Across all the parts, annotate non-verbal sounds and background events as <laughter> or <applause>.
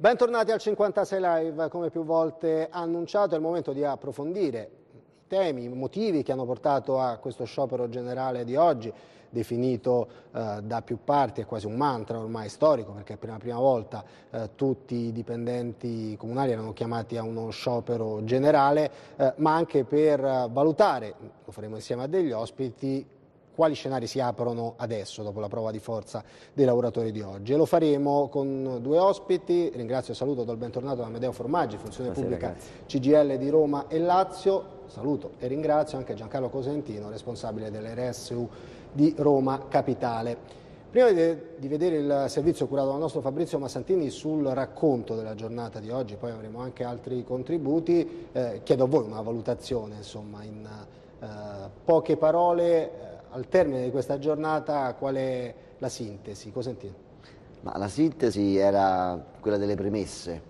Bentornati al 56 Live, come più volte annunciato è il momento di approfondire i temi, i motivi che hanno portato a questo sciopero generale di oggi, definito eh, da più parti, è quasi un mantra ormai storico perché per la prima volta eh, tutti i dipendenti comunali erano chiamati a uno sciopero generale, eh, ma anche per valutare, lo faremo insieme a degli ospiti, quali scenari si aprono adesso dopo la prova di forza dei lavoratori di oggi e lo faremo con due ospiti, ringrazio e saluto, do il bentornato a Amedeo Formaggi, funzione Buonasera, pubblica ragazzi. CGL di Roma e Lazio, saluto e ringrazio anche Giancarlo Cosentino, responsabile dell'RSU di Roma Capitale. Prima di, vedere il servizio curato dal nostro Fabrizio Massantini sul racconto della giornata di oggi, poi avremo anche altri contributi, eh, chiedo a voi una valutazione insomma, in eh, poche parole al termine di questa giornata qual è la sintesi? Cosentino? Ma la sintesi era quella delle premesse,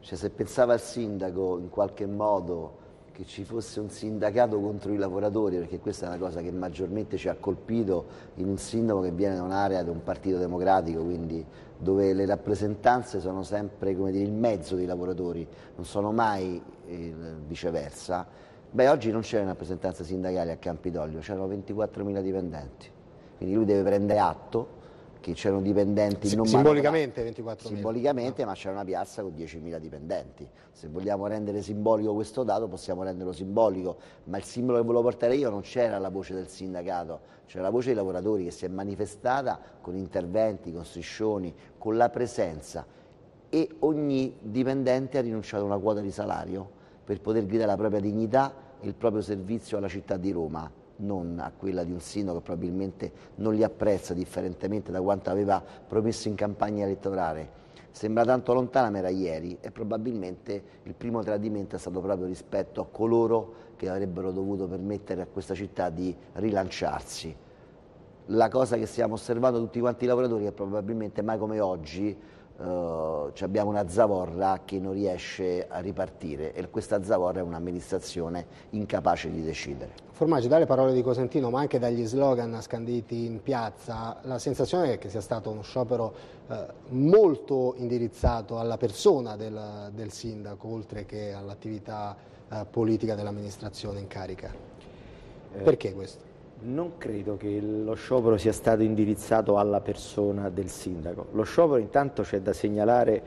cioè se pensava il sindaco in qualche modo che ci fosse un sindacato contro i lavoratori, perché questa è la cosa che maggiormente ci ha colpito in un sindaco che viene da un'area di un partito democratico, quindi dove le rappresentanze sono sempre dire, il mezzo dei lavoratori, non sono mai eh, viceversa Beh, oggi non c'erano rappresentanze sindacali a Campidoglio, c'erano 24.000 dipendenti, quindi lui deve prendere atto che c'erano dipendenti non simbolicamente 24.000 simbolicamente no. ma c'era una piazza con 10.000 dipendenti. Se vogliamo rendere simbolico questo dato possiamo renderlo simbolico ma il simbolo che volevo portare io non c'era la voce del sindacato c'era la voce dei lavoratori che si è manifestata con interventi, con striscioni con la presenza. E ogni dipendente ha rinunciato a una quota di salario per poter gridare la propria dignità il proprio servizio alla città di Roma, non a quella di un sindaco che probabilmente non li apprezza differentemente da quanto aveva promesso in campagna elettorale. Sembra tanto lontana ma era ieri e probabilmente il primo tradimento è stato proprio rispetto a coloro che avrebbero dovuto permettere a questa città di rilanciarsi. La cosa che stiamo osservando tutti quanti i lavoratori è probabilmente mai come oggi Uh, abbiamo una zavorra che non riesce a ripartire e questa zavorra è un'amministrazione incapace di decidere. Formaggi, dalle parole di Cosentino ma anche dagli slogan scanditi in piazza, la sensazione è che sia stato uno sciopero uh, molto indirizzato alla persona del, del sindaco oltre che all'attività uh, politica dell'amministrazione in carica. Eh, Perché questo? Non credo che lo sciopero sia stato indirizzato alla persona del sindaco. Lo sciopero intanto c'è da segnalare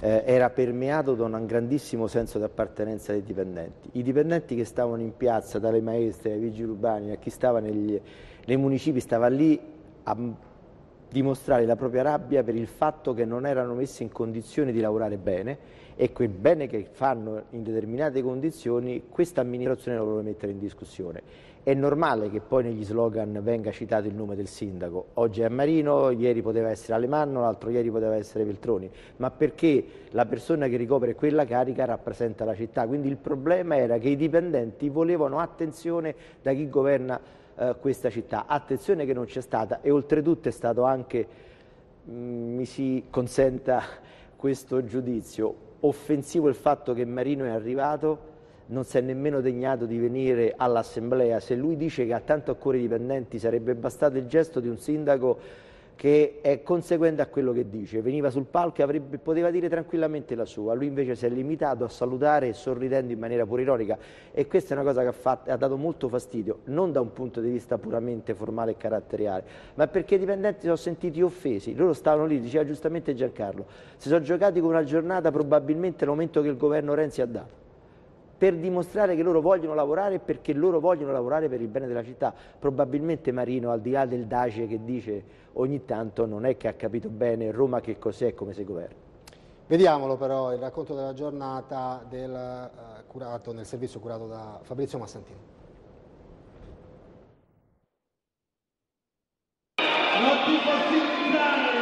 eh, era permeato da un grandissimo senso di appartenenza dei dipendenti. I dipendenti che stavano in piazza, dalle maestre ai vigili urbani, a chi stava negli, nei municipi, stava lì a dimostrare la propria rabbia per il fatto che non erano messi in condizione di lavorare bene e quel bene che fanno in determinate condizioni questa amministrazione lo vuole mettere in discussione. È normale che poi negli slogan venga citato il nome del sindaco, oggi è Marino, ieri poteva essere Alemanno, l'altro ieri poteva essere Veltroni, ma perché la persona che ricopre quella carica rappresenta la città, quindi il problema era che i dipendenti volevano attenzione da chi governa eh, questa città, attenzione che non c'è stata e oltretutto è stato anche, mh, mm, mi si consenta <laughs> questo giudizio, offensivo il fatto che Marino è arrivato, non si è nemmeno degnato di venire all'assemblea, se lui dice che ha tanto a cuore i dipendenti sarebbe bastato il gesto di un sindaco che è conseguente a quello che dice, veniva sul palco e avrebbe, poteva dire tranquillamente la sua, lui invece si è limitato a salutare sorridendo in maniera pure ironica. E questa è una cosa che ha, fatto, ha dato molto fastidio, non da un punto di vista puramente formale e caratteriale, ma perché i dipendenti si sono sentiti offesi, loro stavano lì, diceva giustamente Giancarlo, si sono giocati con una giornata probabilmente l'aumento che il governo Renzi ha dato per dimostrare che loro vogliono lavorare perché loro vogliono lavorare per il bene della città. Probabilmente Marino, al di là del Dace che dice ogni tanto, non è che ha capito bene Roma che cos'è e come si governa. Vediamolo però il racconto della giornata del, uh, curato, nel servizio curato da Fabrizio Massantino. Non ti possibilitare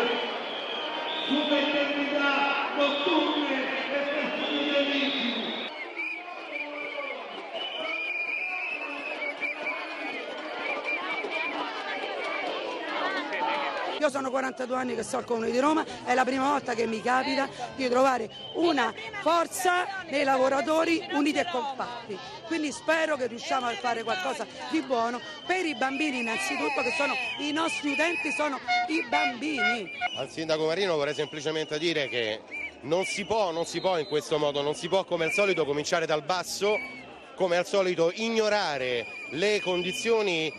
sulle indennità notturne e festivi dei Io sono 42 anni che sto al Comune di Roma, è la prima volta che mi capita di trovare una forza nei lavoratori uniti e compatti. Quindi spero che riusciamo a fare qualcosa di buono per i bambini innanzitutto, che sono i nostri utenti, sono i bambini. Al sindaco Marino vorrei semplicemente dire che non si può, non si può in questo modo, non si può come al solito cominciare dal basso, come al solito ignorare le condizioni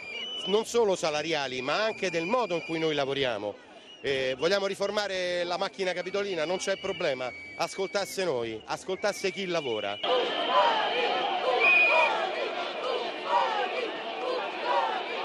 non solo salariali ma anche del modo in cui noi lavoriamo. Eh, vogliamo riformare la macchina capitolina, non c'è problema, ascoltasse noi, ascoltasse chi lavora.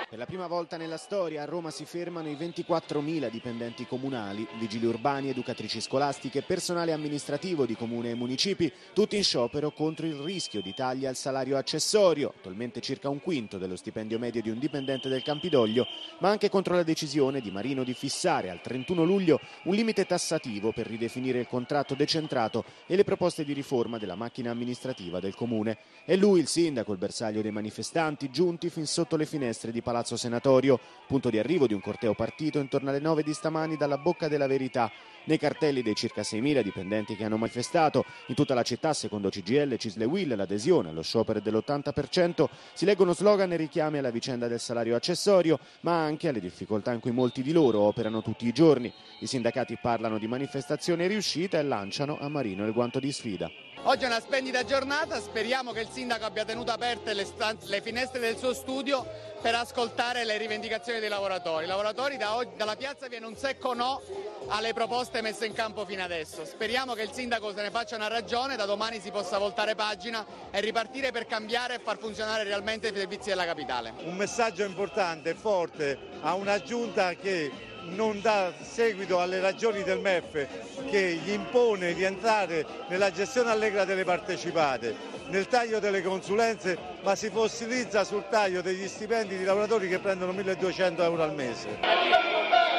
Per la prima volta nella storia a Roma si fermano i 24.000 dipendenti comunali, vigili urbani, educatrici scolastiche, personale amministrativo di comune e municipi, tutti in sciopero contro il rischio di tagli al salario accessorio, attualmente circa un quinto dello stipendio medio di un dipendente del Campidoglio, ma anche contro la decisione di Marino di fissare al 31 luglio un limite tassativo per ridefinire il contratto decentrato e le proposte di riforma della macchina amministrativa del comune. È lui il sindaco, il bersaglio dei manifestanti, giunti fin sotto le finestre di Palazzo Senatorio, punto di arrivo di un corteo partito intorno alle 9 di stamani dalla Bocca della Verità. Nei cartelli dei circa 6.000 dipendenti che hanno manifestato, in tutta la città, secondo CGL Cisle Will, l'adesione allo sciopero dell'80%, si leggono slogan e richiami alla vicenda del salario accessorio, ma anche alle difficoltà in cui molti di loro operano tutti i giorni. I sindacati parlano di manifestazione riuscita e lanciano a Marino il guanto di sfida. Oggi è una splendida giornata, speriamo che il sindaco abbia tenuto aperte le, le finestre del suo studio per ascoltare le rivendicazioni dei lavoratori. I lavoratori da oggi, dalla piazza viene un secco no alle proposte messe in campo fino adesso. Speriamo che il sindaco se ne faccia una ragione, da domani si possa voltare pagina e ripartire per cambiare e far funzionare realmente i servizi della capitale. Un messaggio importante forte a una giunta che non dà seguito alle ragioni del MEF che gli impone di entrare nella gestione allegra delle partecipate, nel taglio delle consulenze, ma si fossilizza sul taglio degli stipendi di lavoratori che prendono 1200 euro al mese.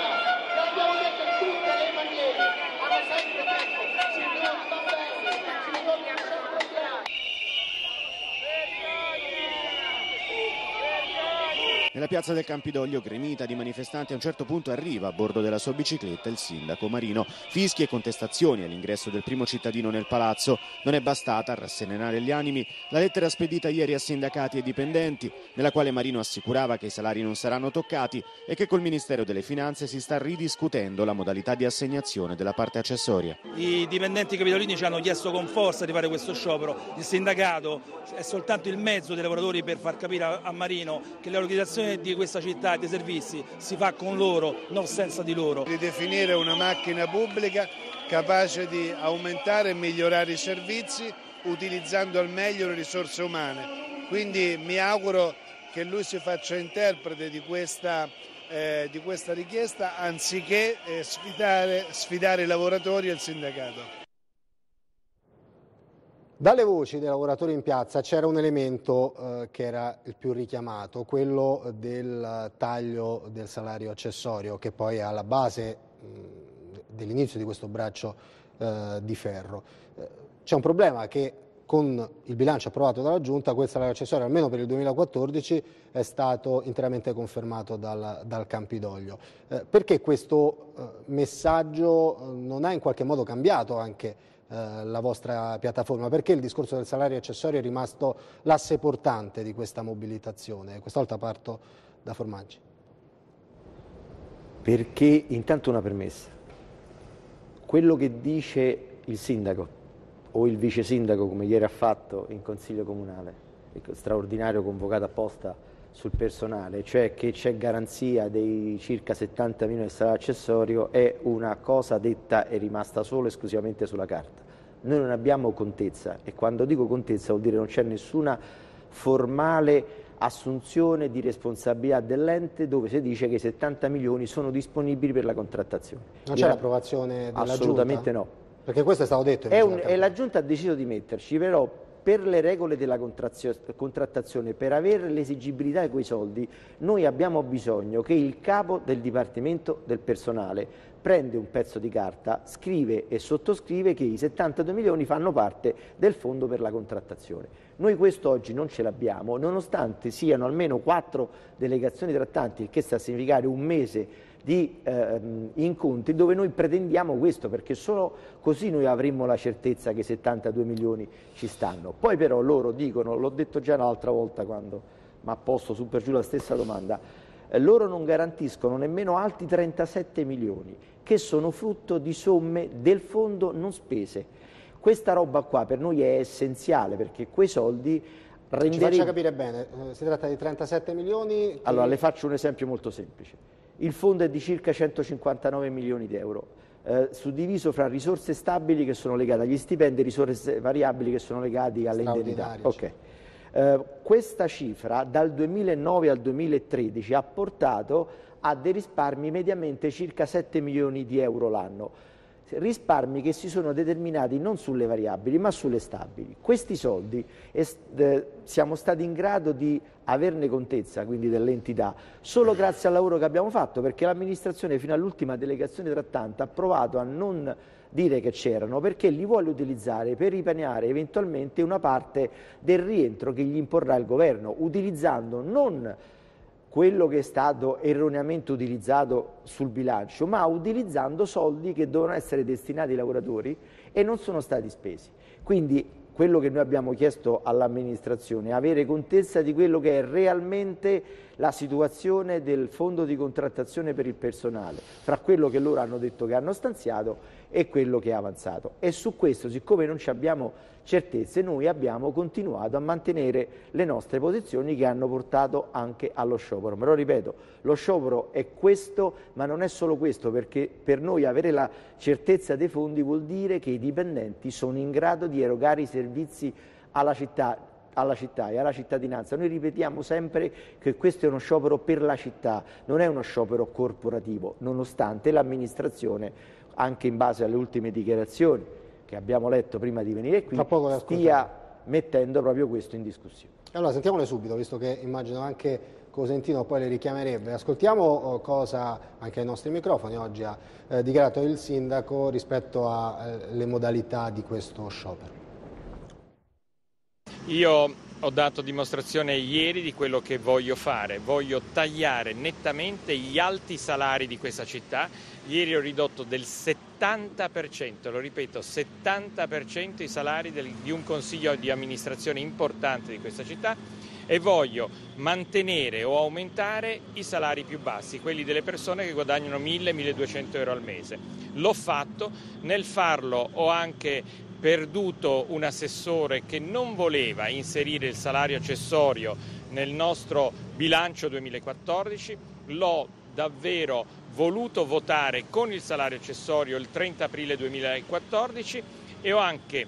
Nella piazza del Campidoglio, gremita di manifestanti, a un certo punto arriva a bordo della sua bicicletta il sindaco Marino. Fischi e contestazioni all'ingresso del primo cittadino nel palazzo. Non è bastata a rasserenare gli animi la lettera spedita ieri a sindacati e dipendenti, nella quale Marino assicurava che i salari non saranno toccati e che col Ministero delle Finanze si sta ridiscutendo la modalità di assegnazione della parte accessoria. I dipendenti capitolini ci hanno chiesto con forza di fare questo sciopero. Il sindacato è soltanto il mezzo dei lavoratori per far capire a Marino che l'organizzazione gestione di questa città e dei servizi si fa con loro, non senza di loro. Ridefinire una macchina pubblica capace di aumentare e migliorare i servizi utilizzando al meglio le risorse umane. Quindi mi auguro che lui si faccia interprete di questa, eh, di questa richiesta anziché eh, sfidare, sfidare i lavoratori e il sindacato. Dalle voci dei lavoratori in piazza c'era un elemento eh, che era il più richiamato, quello del taglio del salario accessorio che poi è alla base dell'inizio di questo braccio eh, di ferro. Eh, c'è un problema che con il bilancio approvato dalla Giunta quel salario accessorio almeno per il 2014 è stato interamente confermato dal, dal Campidoglio. Eh, perché questo eh, messaggio eh, non ha in qualche modo cambiato anche eh, la vostra piattaforma, perché il discorso del salario accessorio è rimasto l'asse portante di questa mobilitazione? Questa volta parto da Formaggi. Perché intanto una premessa, quello che dice il sindaco o il vice sindaco come ieri ha fatto in consiglio comunale, straordinario convocato apposta sul personale, cioè che c'è garanzia dei circa 70 milioni di salario accessorio, è una cosa detta e rimasta solo esclusivamente sulla carta. Noi non abbiamo contezza e quando dico contezza vuol dire non c'è nessuna formale assunzione di responsabilità dell'ente dove si dice che i 70 milioni sono disponibili per la contrattazione. Non c'è l'approvazione della Assolutamente Giunta? no. Perché questo è stato detto. È un, e la Giunta ha deciso di metterci, però per le regole della contrattazione, per avere l'esigibilità di quei soldi, noi abbiamo bisogno che il capo del Dipartimento del Personale prende un pezzo di carta, scrive e sottoscrive che i 72 milioni fanno parte del fondo per la contrattazione. Noi questo oggi non ce l'abbiamo, nonostante siano almeno quattro delegazioni trattanti, il che sta a significare un mese di eh, incontri dove noi pretendiamo questo perché solo così noi avremmo la certezza che 72 milioni ci stanno. Poi però loro dicono, l'ho detto già un'altra volta quando mi ha posto su per giù la stessa domanda, eh, loro non garantiscono nemmeno altri 37 milioni che sono frutto di somme del fondo non spese. Questa roba qua per noi è essenziale perché quei soldi renderebbero... Ci faccia capire bene, eh, si tratta di 37 milioni... Che... Allora, le faccio un esempio molto semplice. Il fondo è di circa 159 milioni di euro, eh, suddiviso fra risorse stabili che sono legate agli stipendi e risorse variabili che sono legate alle indennità. Okay. Eh, questa cifra dal 2009 al 2013 ha portato a dei risparmi mediamente circa 7 milioni di euro l'anno risparmi che si sono determinati non sulle variabili ma sulle stabili. Questi soldi eh, siamo stati in grado di averne contezza, quindi dell'entità, solo grazie al lavoro che abbiamo fatto, perché l'amministrazione fino all'ultima delegazione trattante ha provato a non dire che c'erano perché li vuole utilizzare per ripianare eventualmente una parte del rientro che gli imporrà il governo, utilizzando non quello che è stato erroneamente utilizzato sul bilancio, ma utilizzando soldi che dovevano essere destinati ai lavoratori e non sono stati spesi. Quindi quello che noi abbiamo chiesto all'amministrazione è avere contezza di quello che è realmente la situazione del fondo di contrattazione per il personale, fra quello che loro hanno detto che hanno stanziato e quello che è avanzato. E su questo, siccome non abbiamo certezze, noi abbiamo continuato a mantenere le nostre posizioni che hanno portato anche allo sciopero. Però ripeto, lo sciopero è questo, ma non è solo questo, perché per noi avere la certezza dei fondi vuol dire che i dipendenti sono in grado di erogare i servizi alla città alla città e alla cittadinanza. Noi ripetiamo sempre che questo è uno sciopero per la città, non è uno sciopero corporativo, nonostante l'amministrazione, anche in base alle ultime dichiarazioni che abbiamo letto prima di venire qui, stia mettendo proprio questo in discussione. Allora sentiamole subito, visto che immagino anche Cosentino poi le richiamerebbe. Ascoltiamo oh, cosa anche ai nostri microfoni oggi ha eh, dichiarato il sindaco rispetto alle eh, modalità di questo sciopero. Io ho dato dimostrazione ieri di quello che voglio fare, voglio tagliare nettamente gli alti salari di questa città. Ieri ho ridotto del 70%, lo ripeto, 70% i salari del, di un consiglio di amministrazione importante di questa città e voglio mantenere o aumentare i salari più bassi, quelli delle persone che guadagnano 1000-1200 euro al mese. L'ho fatto, nel farlo ho anche perduto un assessore che non voleva inserire il salario accessorio nel nostro bilancio 2014, l'ho davvero voluto votare con il salario accessorio il 30 aprile 2014 e ho anche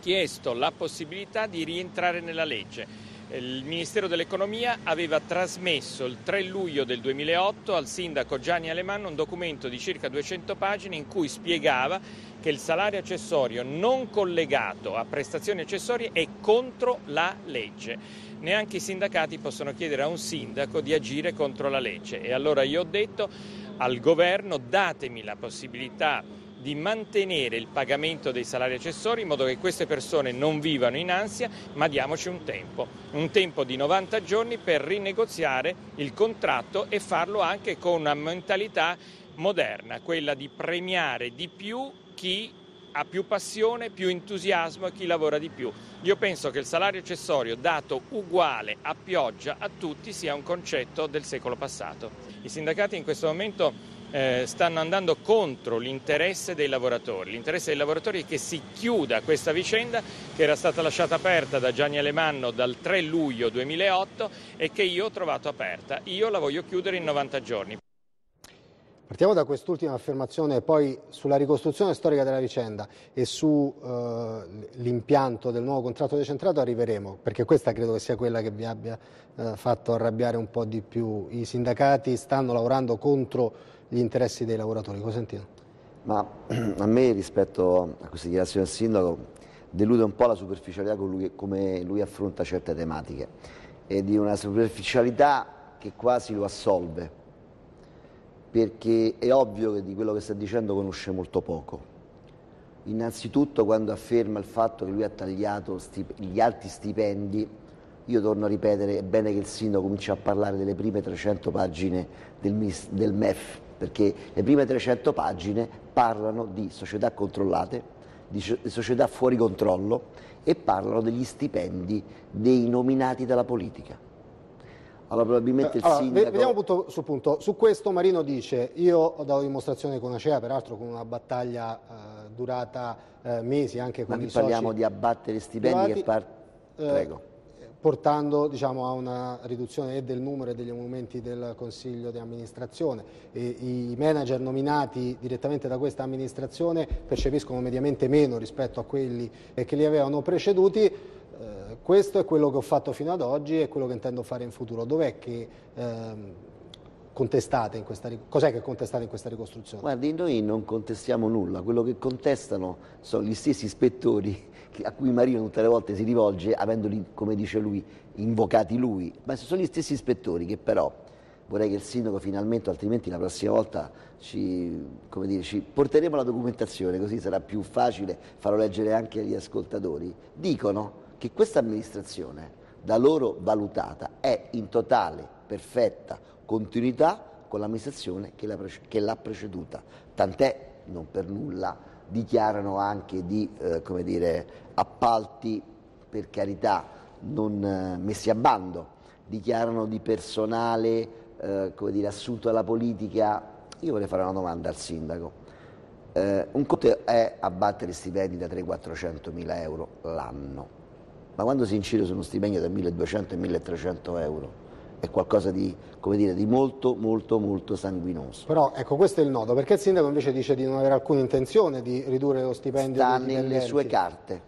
chiesto la possibilità di rientrare nella legge il Ministero dell'Economia aveva trasmesso il 3 luglio del 2008 al sindaco Gianni Alemanno un documento di circa 200 pagine in cui spiegava che il salario accessorio non collegato a prestazioni accessorie è contro la legge. Neanche i sindacati possono chiedere a un sindaco di agire contro la legge e allora io ho detto al governo datemi la possibilità di mantenere il pagamento dei salari accessori in modo che queste persone non vivano in ansia, ma diamoci un tempo, un tempo di 90 giorni per rinegoziare il contratto e farlo anche con una mentalità moderna, quella di premiare di più chi ha più passione, più entusiasmo e chi lavora di più. Io penso che il salario accessorio dato uguale a pioggia a tutti sia un concetto del secolo passato. I sindacati in questo momento eh, stanno andando contro l'interesse dei lavoratori. L'interesse dei lavoratori è che si chiuda questa vicenda che era stata lasciata aperta da Gianni Alemanno dal 3 luglio 2008 e che io ho trovato aperta. Io la voglio chiudere in 90 giorni. Partiamo da quest'ultima affermazione poi sulla ricostruzione storica della vicenda e sull'impianto eh, del nuovo contratto decentrato arriveremo, perché questa credo che sia quella che vi abbia eh, fatto arrabbiare un po' di più. I sindacati stanno lavorando contro gli interessi dei lavoratori. Cosentino? Ma <clears throat> a me rispetto a questa dichiarazione del sindaco delude un po' la superficialità con lui, come lui affronta certe tematiche e di una superficialità che quasi lo assolve perché è ovvio che di quello che sta dicendo conosce molto poco. Innanzitutto quando afferma il fatto che lui ha tagliato gli alti stipendi, io torno a ripetere, è bene che il sindaco cominci a parlare delle prime 300 pagine del, del MEF, perché le prime 300 pagine parlano di società controllate, di società fuori controllo e parlano degli stipendi dei nominati dalla politica. Allora probabilmente il allora, sindaco... Vediamo punto su punto. Su questo Marino dice, io ho dato dimostrazione con Acea, peraltro con una battaglia eh, durata eh, mesi anche con Ma i qui parliamo soci di abbattere stipendi che par... eh, Prego. Portando diciamo, a una riduzione del numero e degli aumenti del Consiglio di amministrazione. E I manager nominati direttamente da questa amministrazione percepiscono mediamente meno rispetto a quelli eh, che li avevano preceduti. Eh, questo è quello che ho fatto fino ad oggi e quello che intendo fare in futuro. Dov'è che ehm, contestate cos'è che contestate in questa ricostruzione? Guardi, noi non contestiamo nulla, quello che contestano sono gli stessi ispettori a cui Marino tutte le volte si rivolge, avendoli, come dice lui, invocati lui, ma sono gli stessi ispettori che però vorrei che il sindaco finalmente, altrimenti la prossima volta ci, dire, ci, porteremo la documentazione, così sarà più facile farlo leggere anche agli ascoltatori, dicono che questa amministrazione, da loro valutata, è in totale, perfetta continuità con l'amministrazione che l'ha preceduta, tant'è, non per nulla, dichiarano anche di eh, dire, appalti, per carità, non eh, messi a bando, dichiarano di personale eh, dire, assunto dalla politica. Io vorrei fare una domanda al sindaco. Eh, un conto è abbattere stipendi da 300-400 mila euro l'anno, ma quando si incide su uno stipendio da 1200 e 1300 euro, è qualcosa di, dire, di, molto, molto, molto sanguinoso. Però ecco, questo è il nodo, perché il sindaco invece dice di non avere alcuna intenzione di ridurre lo stipendio sta nelle sue carte,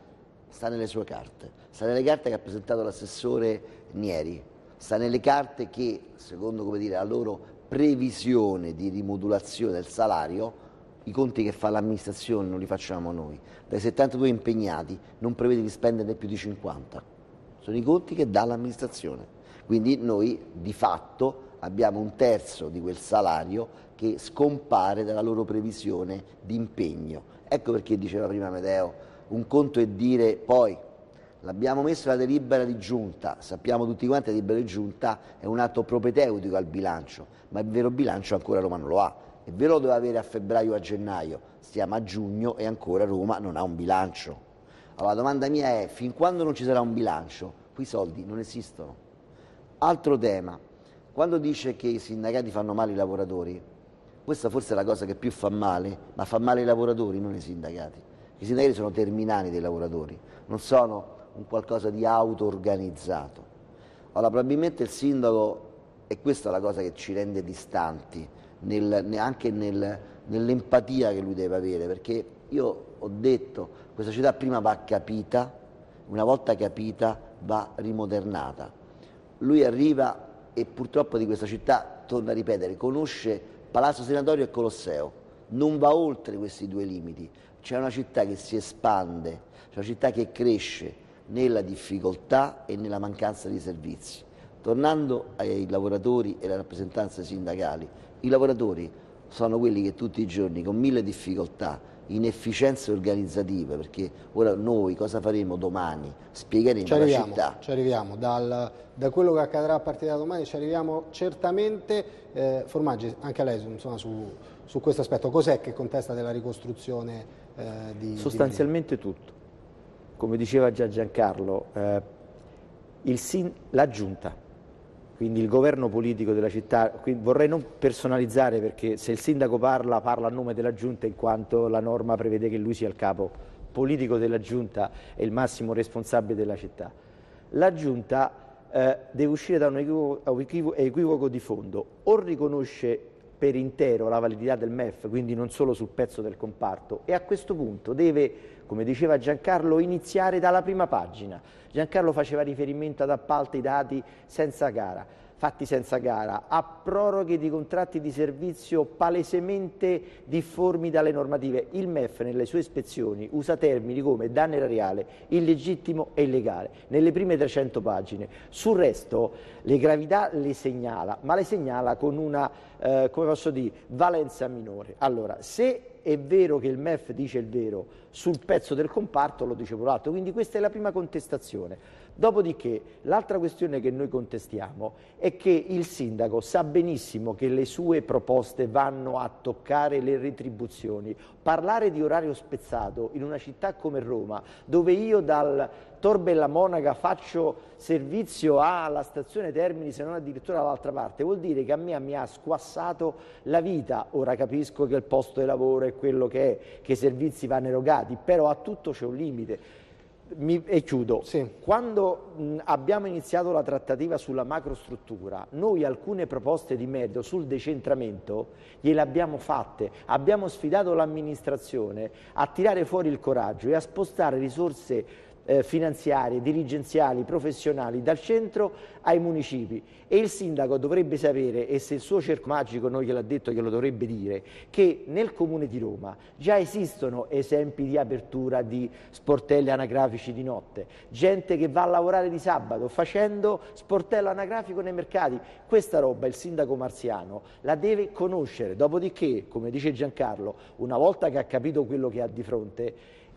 sta nelle sue carte, sta nelle carte che ha presentato l'assessore Nieri, sta nelle carte che, secondo dire, la loro previsione di rimodulazione del salario, i conti che fa l'amministrazione non li facciamo noi, dai 72 impegnati non prevede di spenderne più di 50, sono i conti che dà l'amministrazione. Quindi noi di fatto abbiamo un terzo di quel salario che scompare dalla loro previsione di impegno. Ecco perché diceva prima Medeo, un conto è dire poi l'abbiamo messo la delibera di giunta, sappiamo tutti quanti che la delibera di giunta è un atto propedeutico al bilancio, ma il vero bilancio ancora Roma non lo ha. È vero lo deve avere a febbraio o a gennaio, stiamo a giugno e ancora Roma non ha un bilancio. Allora la domanda mia è, fin quando non ci sarà un bilancio, quei soldi non esistono. Altro tema, quando dice che i sindacati fanno male i lavoratori, questa forse è la cosa che più fa male, ma fa male i lavoratori, non i sindacati. I sindacati sono terminali dei lavoratori, non sono un qualcosa di auto-organizzato. Allora probabilmente il sindaco, e questa è la cosa che ci rende distanti, nel, anche nel, nell'empatia che lui deve avere, perché io ho detto, questa città prima va capita, una volta capita va rimodernata lui arriva e purtroppo di questa città, torna a ripetere, conosce Palazzo Senatorio e Colosseo, non va oltre questi due limiti, c'è una città che si espande, c'è una città che cresce nella difficoltà e nella mancanza di servizi. Tornando ai lavoratori e alle rappresentanze sindacali, i lavoratori sono quelli che tutti i giorni con mille difficoltà inefficienze organizzative, perché ora noi cosa faremo domani? Spiegheremo ci arriviamo, la città. Ci arriviamo, Dal, da quello che accadrà a partire da domani ci arriviamo certamente. Eh, Formaggi, anche a lei insomma, su, su questo aspetto, cos'è che contesta della ricostruzione eh, di Sostanzialmente di tutto. Come diceva già Giancarlo, eh, la giunta quindi il governo politico della città, vorrei non personalizzare perché se il sindaco parla, parla a nome della giunta in quanto la norma prevede che lui sia il capo politico della giunta e il massimo responsabile della città. La giunta eh, deve uscire da un equivoco, equivoco di fondo, o riconosce per intero la validità del MEF, quindi non solo sul pezzo del comparto, e a questo punto deve, come diceva Giancarlo, iniziare dalla prima pagina. Giancarlo faceva riferimento ad appalti dati senza gara fatti senza gara, a proroghe di contratti di servizio palesemente difformi dalle normative. Il MEF nelle sue ispezioni usa termini come danno erariale, illegittimo e illegale, nelle prime 300 pagine. Sul resto le gravità le segnala, ma le segnala con una, eh, dire, valenza minore. Allora, se è vero che il MEF dice il vero sul pezzo del comparto, lo dice l'altro, quindi questa è la prima contestazione. Dopodiché l'altra questione che noi contestiamo è che il sindaco sa benissimo che le sue proposte vanno a toccare le retribuzioni. Parlare di orario spezzato in una città come Roma, dove io dal Torbella Monaca faccio servizio alla stazione Termini se non addirittura dall'altra parte, vuol dire che a me mi ha squassato la vita. Ora capisco che il posto di lavoro è quello che è, che i servizi vanno erogati, però a tutto c'è un limite. Mi, e chiudo. Sì. Quando mh, abbiamo iniziato la trattativa sulla macrostruttura, noi alcune proposte di merito sul decentramento gliele abbiamo fatte, abbiamo sfidato l'amministrazione a tirare fuori il coraggio e a spostare risorse eh, finanziarie, dirigenziali, professionali dal centro ai municipi. E il sindaco dovrebbe sapere, e se il suo cerco magico non gliel'ha detto glielo dovrebbe dire, che nel comune di Roma già esistono esempi di apertura di sportelli anagrafici di notte, gente che va a lavorare di sabato facendo sportello anagrafico nei mercati, questa roba il sindaco Marziano la deve conoscere, dopodiché, come dice Giancarlo, una volta che ha capito quello che ha di fronte,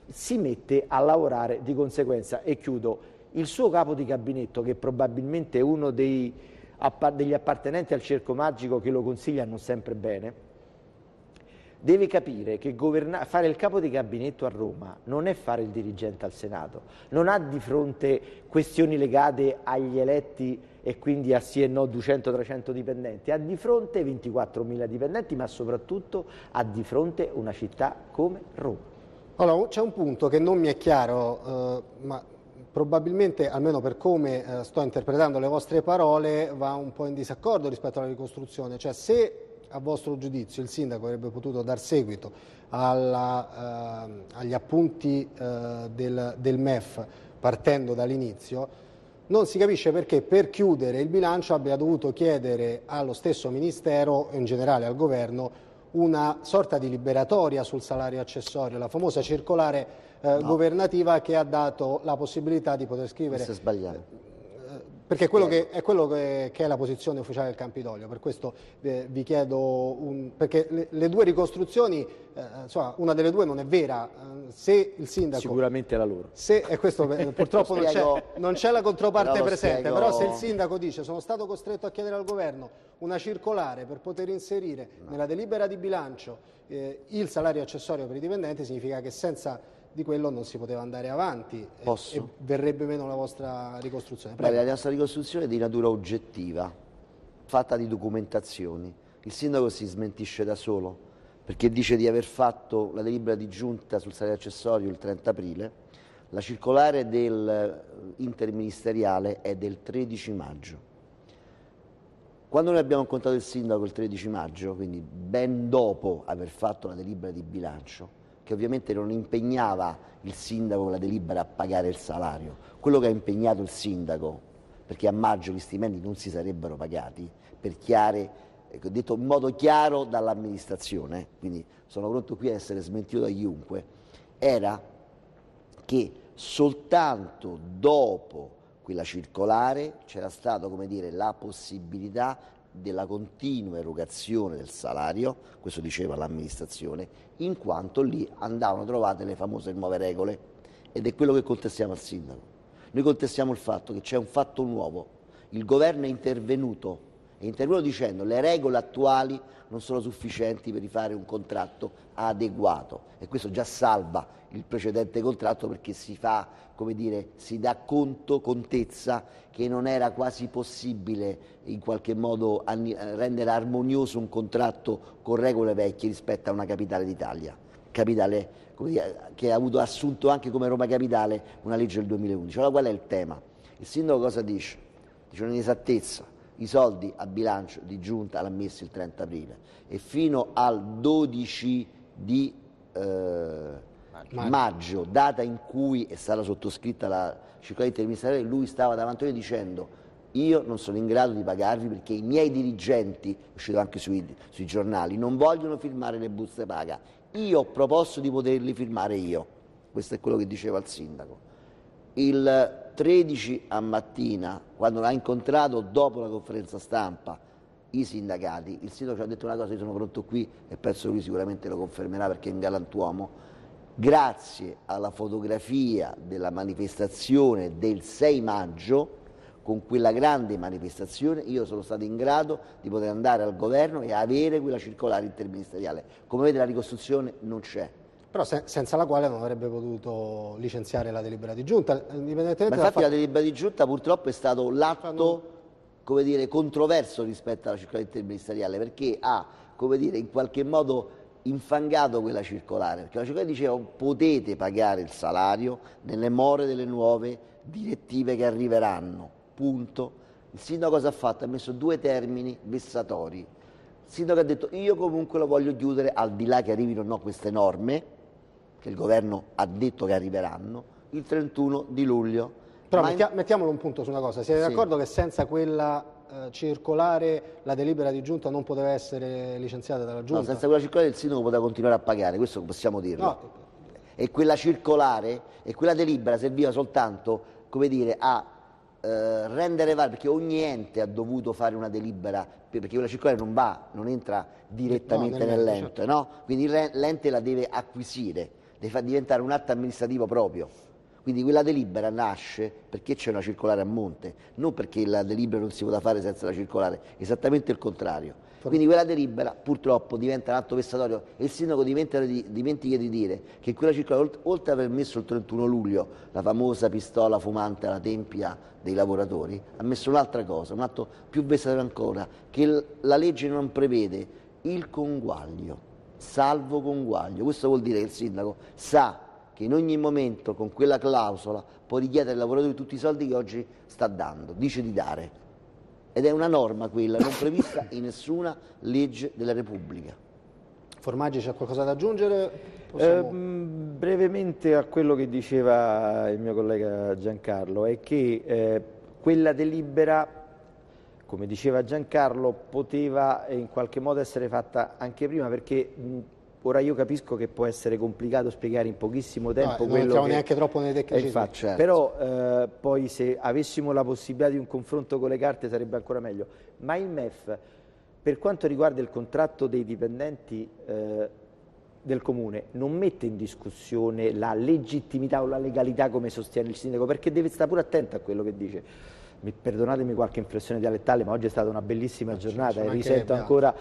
si mette a lavorare di conseguenza. E chiudo, il suo capo di gabinetto, che probabilmente è uno dei, degli appartenenti al cerco magico che lo consigliano sempre bene, deve capire che fare il capo di gabinetto a Roma non è fare il dirigente al Senato, non ha di fronte questioni legate agli eletti e quindi a sì e no 200-300 dipendenti, ha di fronte 24.000 dipendenti, ma soprattutto ha di fronte una città come Roma. Allora, c'è un punto che non mi è chiaro, eh, ma probabilmente, almeno per come eh, sto interpretando le vostre parole, va un po' in disaccordo rispetto alla ricostruzione. Cioè, se a vostro giudizio il sindaco avrebbe potuto dar seguito alla, eh, agli appunti eh, del, del MEF partendo dall'inizio, non si capisce perché per chiudere il bilancio abbia dovuto chiedere allo stesso Ministero in generale al Governo una sorta di liberatoria sul salario accessorio, la famosa circolare eh, no. governativa che ha dato la possibilità di poter scrivere... Questo è perché quello che, è quello che, che, è la posizione ufficiale del Campidoglio, per questo eh, vi chiedo, un, perché le, le due ricostruzioni, eh, insomma, una delle due non è vera, eh, se il sindaco... Sicuramente la loro. Se, e questo eh, <laughs> purtroppo non c'è la controparte presente, spiego... però se il sindaco dice sono stato costretto a chiedere al governo una circolare per poter inserire no. nella delibera di bilancio eh, il salario accessorio per i dipendenti, significa che senza di quello non si poteva andare avanti Posso? e, verrebbe meno la vostra ricostruzione. Beh, la nostra ricostruzione è di natura oggettiva, fatta di documentazioni. Il sindaco si smentisce da solo perché dice di aver fatto la delibera di giunta sul salario accessorio il 30 aprile, la circolare del interministeriale è del 13 maggio. Quando noi abbiamo incontrato il sindaco il 13 maggio, quindi ben dopo aver fatto la delibera di bilancio, che ovviamente non impegnava il sindaco con la delibera a pagare il salario, quello che ha impegnato il sindaco, perché a maggio gli stipendi non si sarebbero pagati, per chiare, ecco, detto in modo chiaro dall'amministrazione, quindi sono pronto qui a essere smentito da chiunque, era che soltanto dopo quella circolare c'era stata la possibilità della continua erogazione del salario, questo diceva l'amministrazione, in quanto lì andavano trovate le famose nuove regole ed è quello che contestiamo al sindaco. Noi contestiamo il fatto che c'è un fatto nuovo, il governo è intervenuto, intervenuto dicendo che le regole attuali non sono sufficienti per rifare un contratto adeguato e questo già salva il precedente contratto perché si fa, come dire, si dà conto, contezza che non era quasi possibile in qualche modo rendere armonioso un contratto con regole vecchie rispetto a una capitale d'Italia, capitale dire, che ha avuto assunto anche come Roma Capitale una legge del 2011. Allora qual è il tema? Il sindaco cosa dice? Dice un'inesattezza, i soldi a bilancio di giunta l'ha messi il 30 aprile e fino al 12 di eh, maggio. maggio, data in cui è stata sottoscritta la circolare interministeriale, lui stava davanti a noi dicendo io non sono in grado di pagarvi perché i miei dirigenti, è uscito anche sui, sui giornali, non vogliono firmare le buste paga. Io ho proposto di poterli firmare io. Questo è quello che diceva il sindaco. Il 13 a mattina, quando l'ha incontrato dopo la conferenza stampa, i sindacati, il sindaco ci ha detto una cosa, io sono pronto qui e penso lui sicuramente lo confermerà perché è un galantuomo, grazie alla fotografia della manifestazione del 6 maggio, con quella grande manifestazione io sono stato in grado di poter andare al governo e avere quella circolare interministeriale. Come vede la ricostruzione non c'è. Però se, senza la quale non avrebbe potuto licenziare la delibera di giunta. Indipendentemente Ma infatti la delibera di giunta purtroppo è stato l'atto come dire, controverso rispetto alla circolare interministeriale perché ha come dire, in qualche modo infangato quella circolare, perché la circolare diceva potete pagare il salario nelle more delle nuove direttive che arriveranno punto. Il sindaco cosa ha fatto? Ha messo due termini vessatori. Il sindaco ha detto io comunque lo voglio chiudere al di là che arrivino o no queste norme, che il governo ha detto che arriveranno, il 31 di luglio. Però mettia, mettiamolo un punto su una cosa, siete sì. d'accordo che senza quella eh, circolare la delibera di giunta non poteva essere licenziata dalla giunta? No, senza quella circolare il sindaco poteva continuare a pagare, questo possiamo dirlo. No. E quella circolare e quella delibera serviva soltanto come dire, a eh, rendere valido, perché ogni ente ha dovuto fare una delibera, perché quella circolare non va, non entra direttamente no, nell'ente, certo. no? quindi l'ente la deve acquisire, deve far diventare un atto amministrativo proprio. Quindi quella delibera nasce perché c'è una circolare a monte, non perché la delibera non si potrà fare senza la circolare, esattamente il contrario. Quindi quella delibera purtroppo diventa un atto vessatorio e il sindaco dimentica di, dimentica di dire che quella circolare, oltre ad aver messo il 31 luglio la famosa pistola fumante alla tempia dei lavoratori, ha messo un'altra cosa, un atto più vessatorio ancora, che la legge non prevede il conguaglio, salvo conguaglio. Questo vuol dire che il sindaco sa che in ogni momento con quella clausola può richiedere ai lavoratori tutti i soldi che oggi sta dando, dice di dare ed è una norma quella non prevista in nessuna legge della Repubblica. Formaggi c'è qualcosa da aggiungere? Possiamo... Eh, brevemente a quello che diceva il mio collega Giancarlo è che eh, quella delibera, come diceva Giancarlo, poteva in qualche modo essere fatta anche prima perché mh, Ora io capisco che può essere complicato spiegare in pochissimo tempo no, quello non entriamo neanche troppo nei tecnicismi. Certo. Però eh, poi se avessimo la possibilità di un confronto con le carte sarebbe ancora meglio. Ma il MEF, per quanto riguarda il contratto dei dipendenti eh, del Comune, non mette in discussione la legittimità o la legalità come sostiene il sindaco, perché deve stare pure attento a quello che dice. Mi, perdonatemi qualche impressione dialettale, ma oggi è stata una bellissima giornata e risento ancora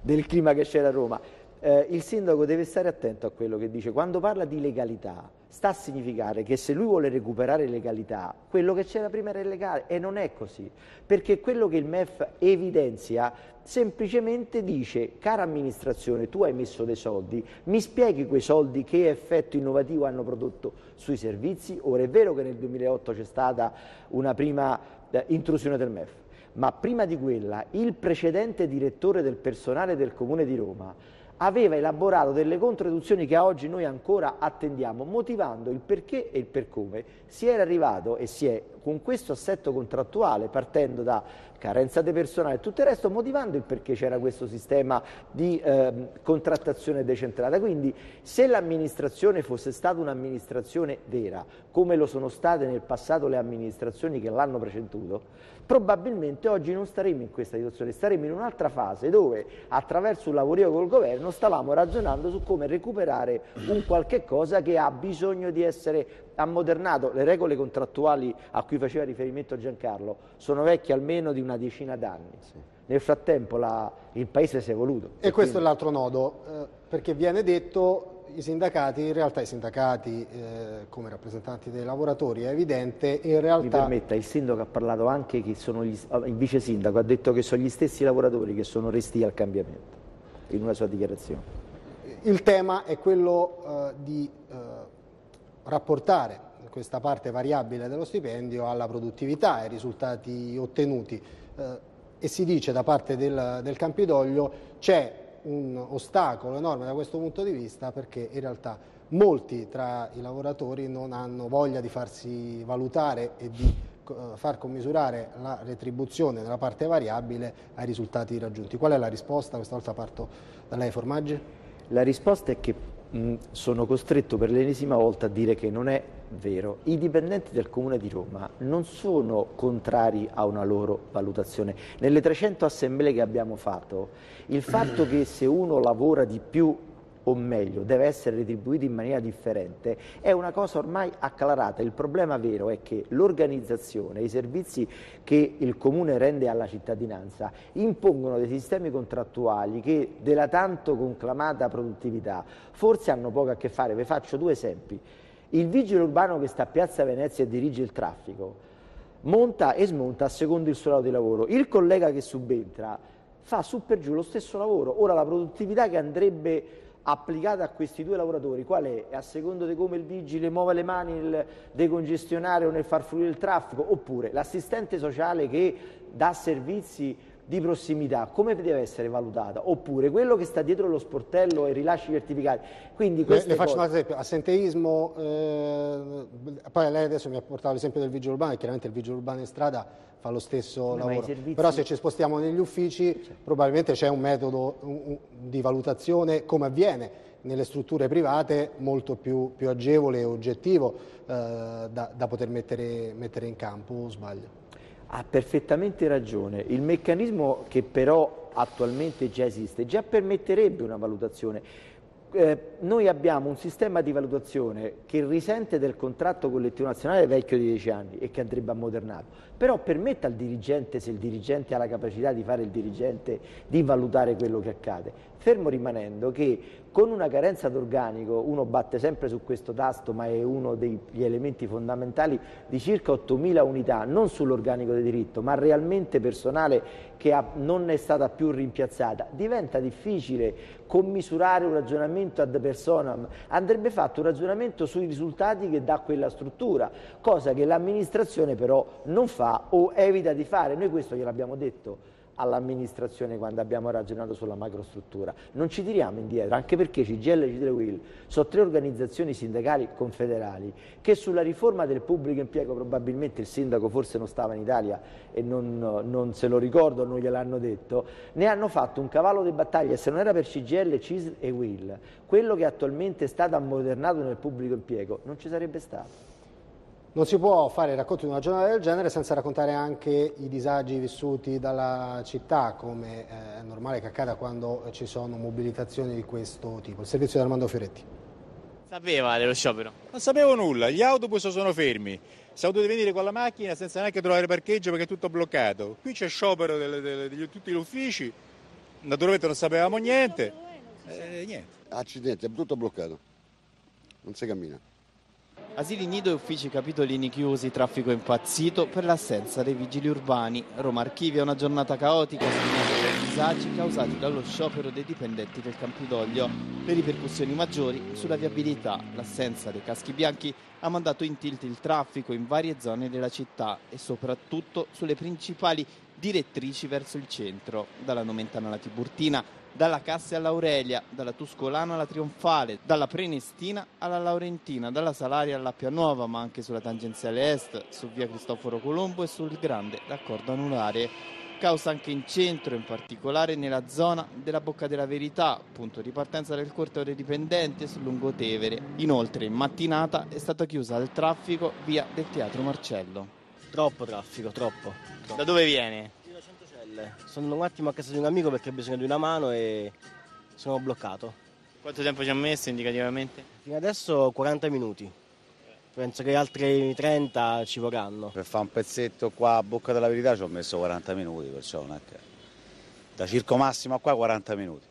del clima che c'era a Roma eh, il sindaco deve stare attento a quello che dice. Quando parla di legalità, sta a significare che se lui vuole recuperare legalità, quello che c'era prima era illegale e non è così, perché quello che il MEF evidenzia semplicemente dice, cara amministrazione, tu hai messo dei soldi, mi spieghi quei soldi che effetto innovativo hanno prodotto sui servizi? Ora è vero che nel 2008 c'è stata una prima intrusione del MEF, ma prima di quella il precedente direttore del personale del Comune di Roma aveva elaborato delle controduzioni che oggi noi ancora attendiamo, motivando il perché e il per come. Si era arrivato e si è con questo assetto contrattuale, partendo da carenza di personale e tutto il resto, motivando il perché c'era questo sistema di eh, contrattazione decentrata. Quindi se l'amministrazione fosse stata un'amministrazione vera, come lo sono state nel passato le amministrazioni che l'hanno preceduto, probabilmente oggi non staremmo in questa situazione, staremmo in un'altra fase dove attraverso un lavorio col governo stavamo ragionando su come recuperare un qualche cosa che ha bisogno di essere ammodernato. Le regole contrattuali a cui faceva riferimento Giancarlo sono vecchie almeno di una decina d'anni. Sì. Nel frattempo la, il Paese si è evoluto. E, e questo quindi... è l'altro nodo, eh, perché viene detto i sindacati, in realtà i sindacati eh, come rappresentanti dei lavoratori è evidente, in realtà... Mi permetta, il sindaco ha parlato anche che sono gli, il vice sindaco ha detto che sono gli stessi lavoratori che sono resti al cambiamento, in una sua dichiarazione. Il tema è quello eh, di eh, rapportare questa parte variabile dello stipendio alla produttività, ai risultati ottenuti eh, e si dice da parte del, del Campidoglio c'è un ostacolo enorme da questo punto di vista perché in realtà molti tra i lavoratori non hanno voglia di farsi valutare e di eh, far commisurare la retribuzione nella parte variabile ai risultati raggiunti. Qual è la risposta? Questa volta parto da lei Formaggi. La risposta è che mh, sono costretto per l'ennesima volta a dire che non è vero. I dipendenti del Comune di Roma non sono contrari a una loro valutazione. Nelle 300 assemblee che abbiamo fatto, il fatto che se uno lavora di più o meglio deve essere retribuito in maniera differente, è una cosa ormai acclarata. Il problema vero è che l'organizzazione, i servizi che il Comune rende alla cittadinanza impongono dei sistemi contrattuali che della tanto conclamata produttività forse hanno poco a che fare. Vi faccio due esempi. Il vigile urbano che sta a Piazza Venezia e dirige il traffico monta e smonta secondo il suo lato di lavoro. Il collega che subentra fa su per giù lo stesso lavoro. Ora la produttività che andrebbe applicata a questi due lavoratori, qual è? A secondo di come il vigile muove le mani nel decongestionare o nel far fluire il traffico, oppure l'assistente sociale che dà servizi di prossimità, come deve essere valutata? Oppure quello che sta dietro lo sportello e rilasci certificati. Quindi le, le faccio cose... un esempio, assenteismo, eh, poi lei adesso mi ha portato l'esempio del vigile urbano e chiaramente il vigile urbano in strada fa lo stesso Ma lavoro, servizi... però se ci spostiamo negli uffici sì. probabilmente c'è un metodo di valutazione come avviene nelle strutture private molto più, più agevole e oggettivo eh, da, da, poter mettere, mettere in campo, o sbaglio? Ha perfettamente ragione, il meccanismo che però attualmente già esiste già permetterebbe una valutazione. Eh, noi abbiamo un sistema di valutazione che risente del contratto collettivo nazionale vecchio di 10 anni e che andrebbe ammodernato, però permette al dirigente, se il dirigente ha la capacità di fare il dirigente, di valutare quello che accade, fermo rimanendo che con una carenza d'organico, uno batte sempre su questo tasto ma è uno degli elementi fondamentali di circa 8.000 unità, non sull'organico di diritto ma realmente personale che ha, non è stata più rimpiazzata, diventa difficile commisurare un ragionamento ad personam, andrebbe fatto un ragionamento sui risultati che dà quella struttura, cosa che l'amministrazione però non fa o evita di fare, noi questo gliel'abbiamo detto all'amministrazione quando abbiamo ragionato sulla macrostruttura. Non ci tiriamo indietro, anche perché CGL e CGL Will sono tre organizzazioni sindacali confederali che sulla riforma del pubblico impiego probabilmente il sindaco forse non stava in Italia e non, non se lo ricordo, non gliel'hanno detto, ne hanno fatto un cavallo di battaglia, se non era per CGL, CISL e Will, quello che attualmente è stato ammodernato nel pubblico impiego non ci sarebbe stato. Non si può fare il racconto di una giornata del genere senza raccontare anche i disagi vissuti dalla città, come eh, è normale che accada quando ci sono mobilitazioni di questo tipo. Il servizio di Armando Fioretti. Sapeva dello sciopero? Non sapevo nulla, gli autobus sono fermi. Siamo dovuti venire con la macchina senza neanche trovare parcheggio perché è tutto bloccato. Qui c'è sciopero di tutti gli uffici, naturalmente non sapevamo niente. Eh, niente. Accidenti, è tutto bloccato, non si cammina. Asili nido e uffici capitolini chiusi, traffico impazzito per l'assenza dei vigili urbani. Roma archivia una giornata caotica segnata dai disagi causati dallo sciopero dei dipendenti del Campidoglio. Le ripercussioni maggiori sulla viabilità. L'assenza dei caschi bianchi ha mandato in tilt il traffico in varie zone della città e soprattutto sulle principali direttrici verso il centro, dalla Nomentana alla Tiburtina, dalla Cassia all'Aurelia, dalla Tuscolana alla Trionfale, dalla Prenestina alla Laurentina, dalla Salaria alla Nuova, ma anche sulla tangenziale est, su via Cristoforo Colombo e sul grande raccordo anulare. Causa anche in centro, in particolare nella zona della Bocca della Verità, punto di partenza del corteo dipendente sul Lungotevere. Inoltre in mattinata è stata chiusa al traffico via del Teatro Marcello. Troppo traffico, troppo. troppo. Da dove viene? Celle. Sono un attimo a casa di un amico perché ho bisogno di una mano e sono bloccato. Quanto tempo ci ha messo indicativamente? Fino adesso 40 minuti. Penso che altri 30 ci vorranno. Per fare un pezzetto qua a Bocca della Verità ci ho messo 40 minuti, perciò non è che... Da Circo Massimo a qua 40 minuti.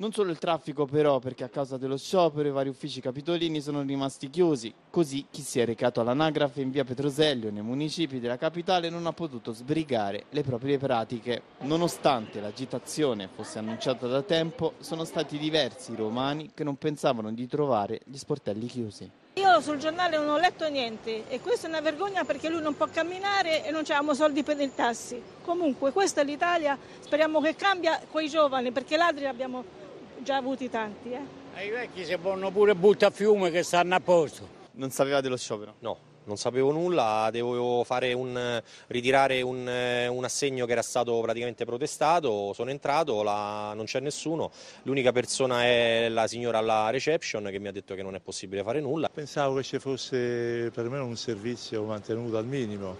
Non solo il traffico però, perché a causa dello sciopero i vari uffici capitolini sono rimasti chiusi, così chi si è recato all'anagrafe in via Petroselio nei municipi della capitale non ha potuto sbrigare le proprie pratiche. Nonostante l'agitazione fosse annunciata da tempo, sono stati diversi i romani che non pensavano di trovare gli sportelli chiusi. Io sul giornale non ho letto niente e questa è una vergogna perché lui non può camminare e non abbiamo soldi per i tassi. Comunque questa è l'Italia, speriamo che cambia quei giovani perché ladri abbiamo già avuti tanti. Eh. Ai vecchi si possono pure buttare a fiume che stanno a posto. Non sapeva dello sciopero? No, non sapevo nulla, dovevo un, ritirare un, un, assegno che era stato praticamente protestato, sono entrato, la, non c'è nessuno, l'unica persona è la signora alla reception che mi ha detto che non è possibile fare nulla. Pensavo che ci fosse per me un servizio mantenuto al minimo,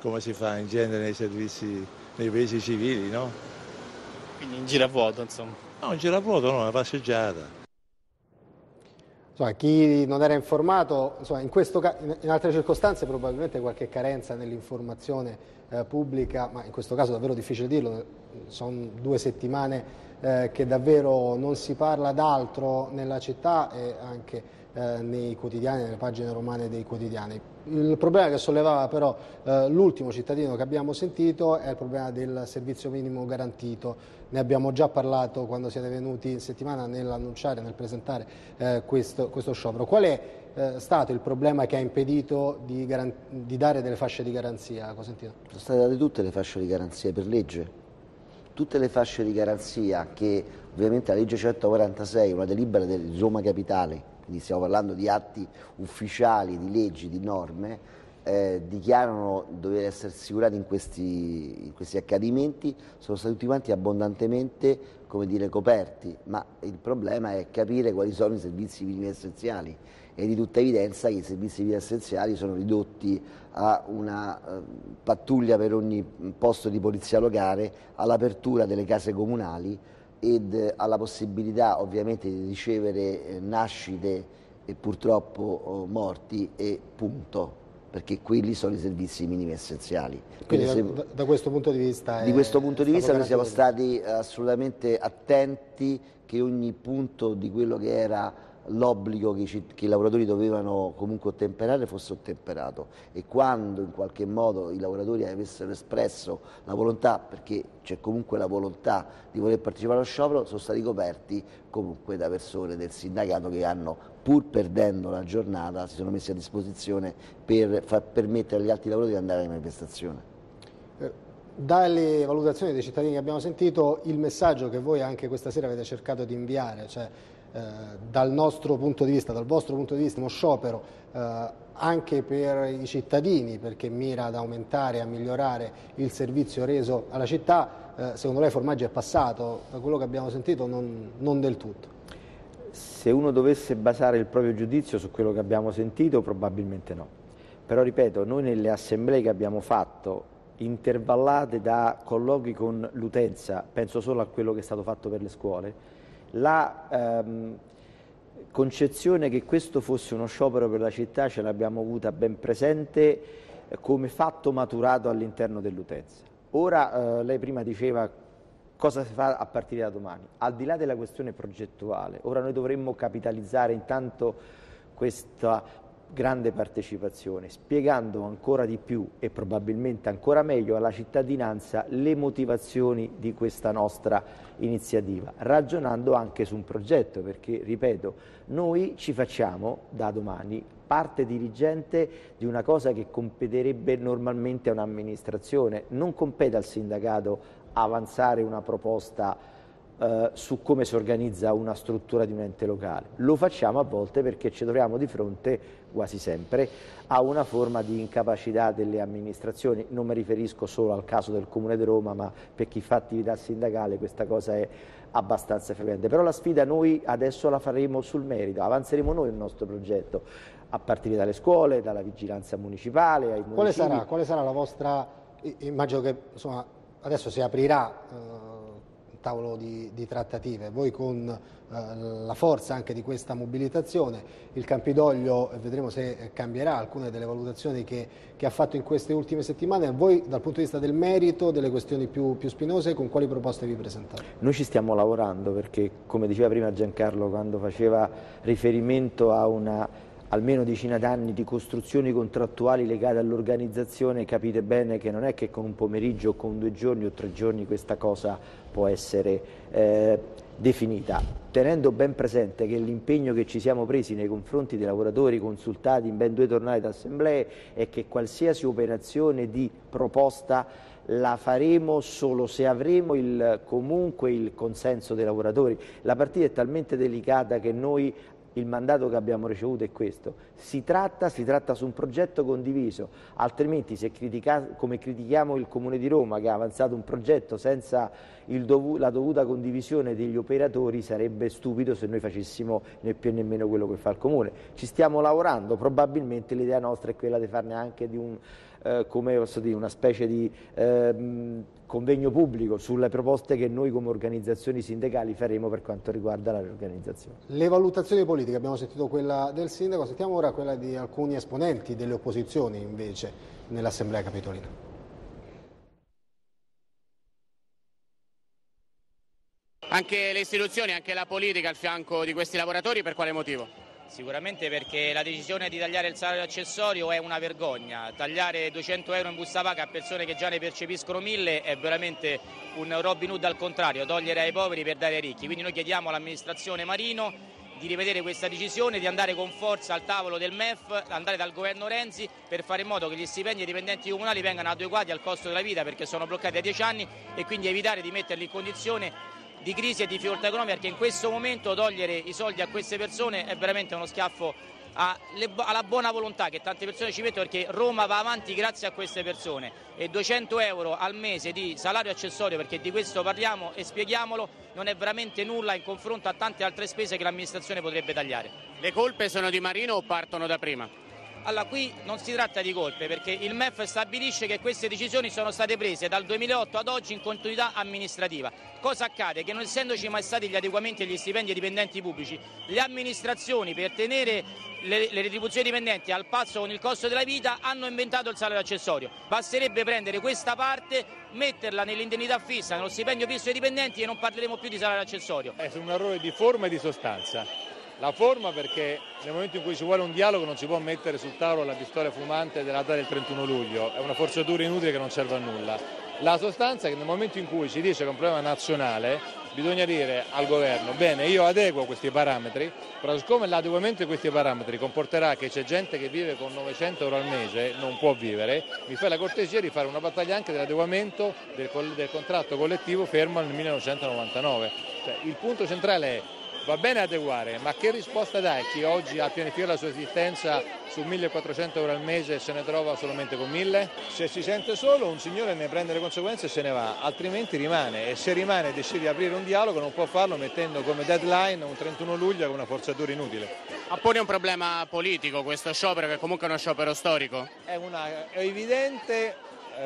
come si fa in genere nei servizi nei paesi civili, no? Quindi in giravuoto insomma? No, un giravuoto no, una passeggiata. Insomma, chi non era informato, insomma, in, questo, in, altre circostanze probabilmente qualche carenza nell'informazione eh, pubblica, ma in questo caso è davvero difficile dirlo, sono due settimane eh, che davvero non si parla d'altro nella città e anche eh, nei quotidiani, nelle pagine romane dei quotidiani. Il problema che sollevava però eh, l'ultimo cittadino che abbiamo sentito è il problema del servizio minimo garantito. Ne abbiamo già parlato quando siete venuti in settimana nell'annunciare, nel presentare eh, questo, questo, sciopero. Qual è eh, stato il problema che ha impedito di, di, dare delle fasce di garanzia? Cosentino? Sono state date tutte le fasce di garanzia per legge. Tutte le fasce di garanzia che ovviamente la legge 146, una delibera di Roma Capitale, quindi stiamo parlando di atti ufficiali, di leggi, di norme, eh, dichiarano dover essere assicurati in questi, in questi, accadimenti, sono stati tutti quanti abbondantemente dire, coperti, ma il problema è capire quali sono i servizi minimi essenziali. E di tutta evidenza che i servizi minimi essenziali sono ridotti a una uh, pattuglia per ogni posto di polizia locale, all'apertura delle case comunali ed alla possibilità ovviamente di ricevere eh, nascite e purtroppo oh, morti e punto perché quelli sono i servizi minimi essenziali. Quindi, Quindi da, da, questo punto di vista... Di questo punto di vista noi siamo stati assolutamente attenti che ogni punto di quello che era l'obbligo che, che, i lavoratori dovevano comunque ottemperare fosse ottemperato e quando in qualche modo i lavoratori avessero espresso la volontà, perché c'è comunque la volontà di voler partecipare allo sciopero, sono stati coperti comunque da persone del sindacato che hanno, pur perdendo la giornata, si sono messi a disposizione per far permettere agli altri lavoratori di andare alla manifestazione. Eh, dalle valutazioni dei cittadini che abbiamo sentito, il messaggio che voi anche questa sera avete cercato di inviare, cioè dal nostro punto di vista, dal vostro punto di vista, uno sciopero eh, anche per i cittadini perché mira ad aumentare e a migliorare il servizio reso alla città, eh, secondo lei Formaggi è passato, da quello che abbiamo sentito non, non del tutto. Se uno dovesse basare il proprio giudizio su quello che abbiamo sentito probabilmente no, però ripeto, noi nelle assemblee che abbiamo fatto intervallate da colloqui con l'utenza, penso solo a quello che è stato fatto per le scuole, la ehm, concezione che questo fosse uno sciopero per la città ce l'abbiamo avuta ben presente eh, come fatto maturato all'interno dell'utenza. Ora eh, lei prima diceva cosa si fa a partire da domani. Al di là della questione progettuale, ora noi dovremmo capitalizzare intanto questa grande partecipazione, spiegando ancora di più e probabilmente ancora meglio alla cittadinanza le motivazioni di questa nostra iniziativa, ragionando anche su un progetto, perché, ripeto, noi ci facciamo da domani parte dirigente di una cosa che competerebbe normalmente a un'amministrazione, non compete al sindacato avanzare una proposta eh, su come si organizza una struttura di un ente locale. Lo facciamo a volte perché ci troviamo di fronte, quasi sempre, a una forma di incapacità delle amministrazioni. Non mi riferisco solo al caso del Comune di Roma, ma per chi fa attività sindacale questa cosa è abbastanza frequente. Però la sfida noi adesso la faremo sul merito, avanzeremo noi il nostro progetto, a partire dalle scuole, dalla vigilanza municipale, ai municipi. Quale sarà, quale sarà la vostra, immagino che insomma, adesso si aprirà... Eh tavolo di, di trattative. Voi con eh, la forza anche di questa mobilitazione, il Campidoglio, vedremo se cambierà alcune delle valutazioni che, che, ha fatto in queste ultime settimane, voi dal punto di vista del merito, delle questioni più, più spinose, con quali proposte vi presentate? Noi ci stiamo lavorando perché, come diceva prima Giancarlo, quando faceva riferimento a una almeno decina d'anni di costruzioni contrattuali legate all'organizzazione, capite bene che non è che con un pomeriggio con due giorni o tre giorni questa cosa può essere eh, definita, tenendo ben presente che l'impegno che ci siamo presi nei confronti dei lavoratori consultati in ben due tornate d'assemblee è che qualsiasi operazione di proposta la faremo solo se avremo il, comunque il consenso dei lavoratori. La partita è talmente delicata che noi il mandato che abbiamo ricevuto è questo, si tratta, si tratta su un progetto condiviso, altrimenti se come critichiamo il Comune di Roma che ha avanzato un progetto senza dovu, la dovuta condivisione degli operatori sarebbe stupido se noi facessimo né più né meno quello che fa il Comune. Ci stiamo lavorando, probabilmente l'idea nostra è quella di farne anche di un, eh, dire, una specie di... Eh, convegno pubblico sulle proposte che noi come organizzazioni sindacali faremo per quanto riguarda la riorganizzazione. Le valutazioni politiche, abbiamo sentito quella del sindaco, sentiamo ora quella di alcuni esponenti delle opposizioni invece nell'Assemblea Capitolina. Anche le istituzioni, anche la politica al fianco di questi lavoratori, per quale motivo? Sicuramente perché la decisione di tagliare il salario accessorio è una vergogna, tagliare 200 euro in busta paga a persone che già ne percepiscono 1000 è veramente un Robin Hood al contrario, togliere ai poveri per dare ai ricchi, quindi noi chiediamo all'amministrazione Marino di rivedere questa decisione, di andare con forza al tavolo del MEF, andare dal governo Renzi per fare in modo che gli stipendi dei dipendenti comunali vengano adeguati al costo della vita perché sono bloccati da 10 anni e quindi evitare di metterli in condizione di crisi e di difficoltà economica perché in questo momento togliere i soldi a queste persone è veramente uno schiaffo alla buona volontà che tante persone ci mettono perché Roma va avanti grazie a queste persone e 200 euro al mese di salario accessorio perché di questo parliamo e spieghiamolo non è veramente nulla in confronto a tante altre spese che l'amministrazione potrebbe tagliare. Le colpe sono di Marino o partono da prima? Allora, qui non si tratta di colpe perché il MEF stabilisce che queste decisioni sono state prese dal 2008 ad oggi in continuità amministrativa. Cosa accade? Che non essendoci mai stati gli adeguamenti agli stipendi ai dipendenti pubblici, le amministrazioni per tenere le, le retribuzioni dipendenti al passo con il costo della vita hanno inventato il salario accessorio. Basterebbe prendere questa parte, metterla nell'indennità fissa, nello stipendio fisso dei dipendenti e non parleremo più di salario accessorio. È un errore di forma e di sostanza. La forma perché nel momento in cui ci vuole un dialogo non si può mettere sul tavolo la pistola fumante della data del 31 luglio, è una forzatura inutile che non serve a nulla. La sostanza è che nel momento in cui si dice che è un problema nazionale bisogna dire al governo bene io adeguo questi parametri, però siccome l'adeguamento di questi parametri comporterà che c'è gente che vive con 900 euro al mese, non può vivere, mi fai la cortesia di fare una battaglia anche dell'adeguamento del, del, contratto collettivo fermo nel 1999. Cioè, il punto centrale è va bene adeguare, ma che risposta dai chi oggi ha pianificato la sua esistenza su 1400 euro al mese e se ne trova solamente con 1000? Se si sente solo un signore ne prende le conseguenze e se ne va, altrimenti rimane e se rimane e decide di aprire un dialogo non può farlo mettendo come deadline un 31 luglio con una forzatura inutile. Appone un problema politico questo sciopero che comunque è uno sciopero storico? È un evidente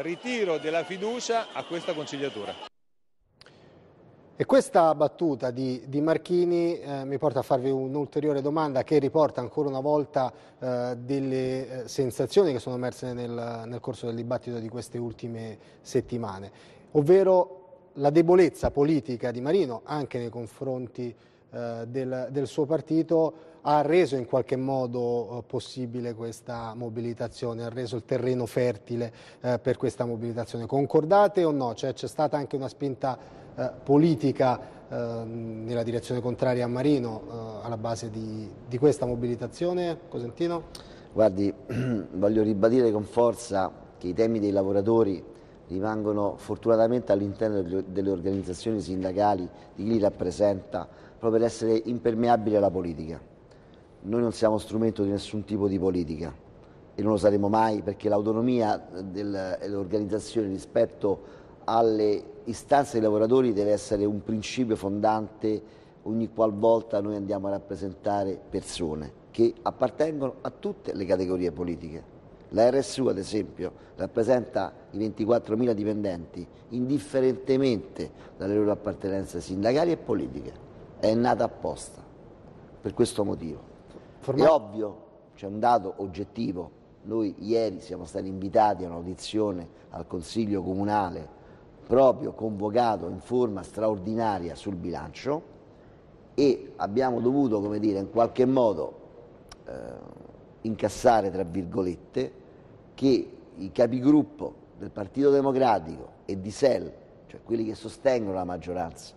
ritiro della fiducia a questa consigliatura. E questa battuta di, di Marchini eh, mi porta a farvi un'ulteriore domanda che riporta ancora una volta eh, delle eh, sensazioni che sono emerse nel, nel, corso del dibattito di queste ultime settimane, ovvero la debolezza politica di Marino anche nei confronti del, del, suo partito ha reso in qualche modo eh, possibile questa mobilitazione, ha reso il terreno fertile eh, per questa mobilitazione. Concordate o no? Cioè, c'è stata anche una spinta eh, politica eh, nella direzione contraria a Marino eh, alla base di, di, questa mobilitazione? Cosentino? Guardi, <clears throat> voglio ribadire con forza che i temi dei lavoratori rimangono fortunatamente all'interno delle organizzazioni sindacali di chi li rappresenta proprio per essere impermeabili alla politica. Noi non siamo strumento di nessun tipo di politica e non lo saremo mai perché l'autonomia delle organizzazioni rispetto alle istanze dei lavoratori deve essere un principio fondante ogni qualvolta noi andiamo a rappresentare persone che appartengono a tutte le categorie politiche. La RSU ad esempio rappresenta i 24.000 dipendenti indifferentemente dalle loro appartenenze sindacali e politiche. È nata apposta per questo motivo. Formato. È ovvio, c'è un dato oggettivo, noi ieri siamo stati invitati a un'audizione al Consiglio Comunale proprio convocato in forma straordinaria sul bilancio e abbiamo dovuto, come dire, in qualche modo eh, incassare, tra virgolette, che i capigruppo del Partito Democratico e di SEL, cioè quelli che sostengono la maggioranza,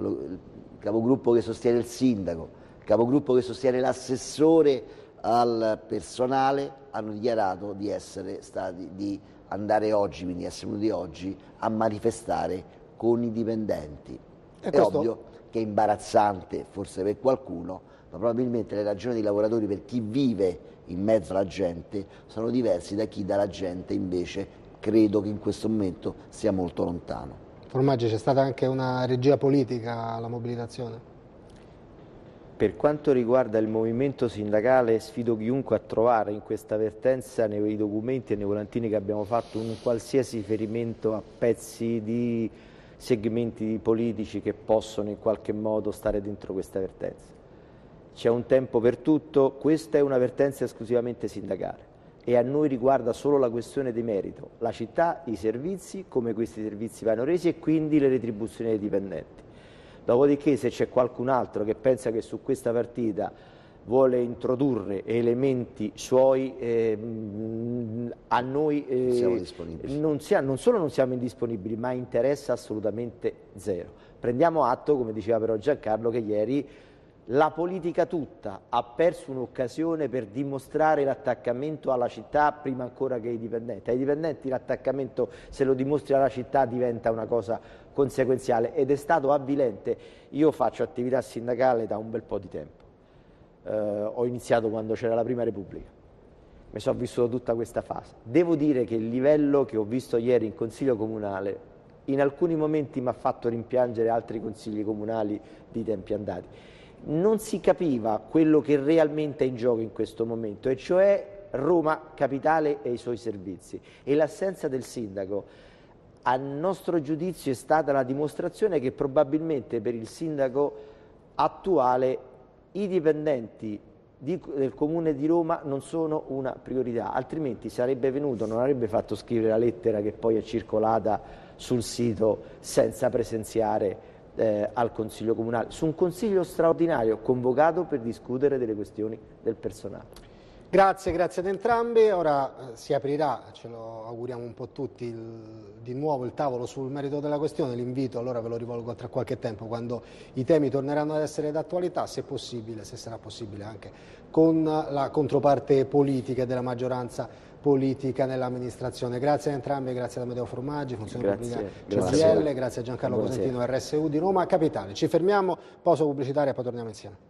quello, il capogruppo che sostiene il sindaco, il capogruppo che sostiene l'assessore al personale, hanno dichiarato di essere stati di andare oggi, quindi essere venuti oggi, a manifestare con i dipendenti. E è questo... ovvio che è imbarazzante, forse per qualcuno, ma probabilmente le ragioni dei lavoratori per chi vive in mezzo alla gente sono diversi da chi dalla gente invece credo che in questo momento sia molto lontano. Formaggi c'è stata anche una regia politica alla mobilitazione? Per quanto riguarda il movimento sindacale, sfido chiunque a trovare in questa vertenza, nei documenti e nei volantini che abbiamo fatto, un qualsiasi riferimento a pezzi di segmenti politici che possono in qualche modo stare dentro questa vertenza. C'è un tempo per tutto, questa è una vertenza esclusivamente sindacale e a noi riguarda solo la questione di merito, la città, i servizi, come questi servizi vanno resi e quindi le retribuzioni dei dipendenti. Dopodiché se c'è qualcun altro che pensa che su questa partita vuole introdurre elementi suoi, eh, a noi eh, non, sia, non, solo non siamo indisponibili, ma interessa assolutamente zero. Prendiamo atto, come diceva però Giancarlo, che ieri la politica tutta ha perso un'occasione per dimostrare l'attaccamento alla città prima ancora che ai dipendenti. Ai dipendenti l'attaccamento, se lo dimostri alla città, diventa una cosa conseguenziale ed è stato avvilente. Io faccio attività sindacale da un bel po' di tempo. Eh, ho iniziato quando c'era la Prima Repubblica. Mi sono vissuto tutta questa fase. Devo dire che il livello che ho visto ieri in Consiglio Comunale in alcuni momenti mi ha fatto rimpiangere altri consigli comunali di tempi andati non si capiva quello che realmente è in gioco in questo momento, e cioè Roma capitale e i suoi servizi. E l'assenza del sindaco, a nostro giudizio, è stata la dimostrazione che probabilmente per il sindaco attuale i dipendenti di, del Comune di Roma non sono una priorità, altrimenti sarebbe venuto, non avrebbe fatto scrivere la lettera che poi è circolata sul sito senza presenziare eh, al Consiglio Comunale, su un Consiglio straordinario convocato per discutere delle questioni del personale. Grazie, grazie ad entrambi. Ora eh, si aprirà, ce lo auguriamo un po' tutti, il, di nuovo il tavolo sul merito della questione. L'invito allora ve lo rivolgo tra qualche tempo, quando i temi torneranno ad essere d'attualità, se possibile, se sarà possibile anche con la controparte politica della maggioranza politica nell'amministrazione. Grazie a entrambi, grazie ad Amedeo Formaggi, funzione pubblica CGL, grazie a Giancarlo Cosentino, RSU di Roma Capitale. Ci fermiamo, pausa pubblicitaria e poi torniamo insieme.